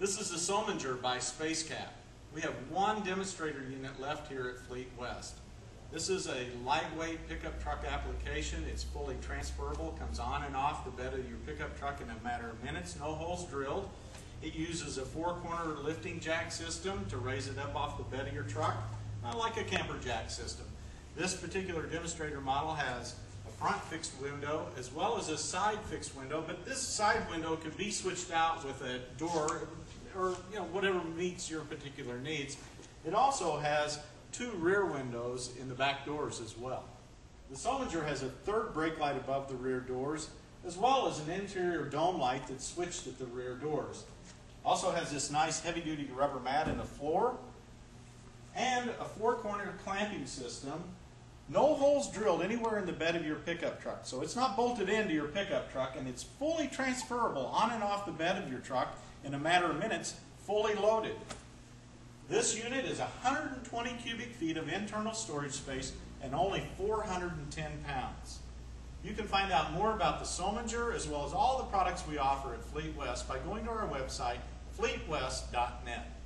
This is the Somanger by SpaceKap. We have one demonstrator unit left here at Fleet West. This is a lightweight pickup truck application. It's fully transferable, comes on and off the bed of your pickup truck in a matter of minutes, no holes drilled. It uses a four-corner lifting jack system to raise it up off the bed of your truck, not like a camper jack system. This particular demonstrator model has front fixed window as well as a side fixed window, but this side window can be switched out with a door or you know whatever meets your particular needs. It also has two rear windows in the back doors as well. The Somanger has a third brake light above the rear doors, as well as an interior dome light that's switched at the rear doors. Also has this nice heavy-duty rubber mat in the floor, and a four-corner clamping system. No holes drilled anywhere in the bed of your pickup truck, so it's not bolted into your pickup truck, and it's fully transferable on and off the bed of your truck in a matter of minutes, fully loaded. This unit is 120 cubic feet of internal storage space and only 410 pounds. You can find out more about the Somanger as well as all the products we offer at Fleetwest by going to our website, fleetwest.net.